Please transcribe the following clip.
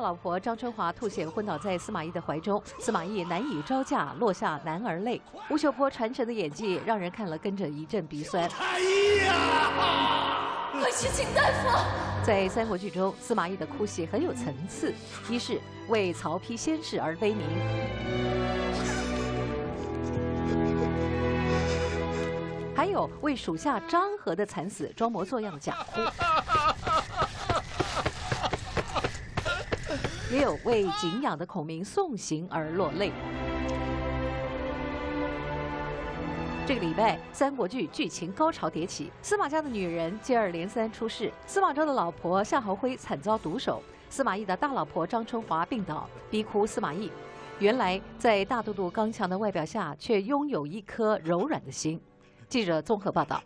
老婆张春华吐血昏倒在司马懿的怀中，司马懿难以招架，落下男儿泪。吴秀波传神的演技让人看了跟着一阵鼻酸。太医呀！快去请大夫！在三国剧中，司马懿的哭戏很有层次：一是为曹丕先逝而悲鸣，还有为属下张合的惨死装模作样假哭，也有为敬仰的孔明送行而落泪。这个礼拜，三国剧剧情高潮迭起，司马家的女人接二连三出事。司马昭的老婆夏侯徽惨遭毒手，司马懿的大老婆张春华病倒，逼哭司马懿。原来，在大都督刚强的外表下，却拥有一颗柔软的心。记者综合报道。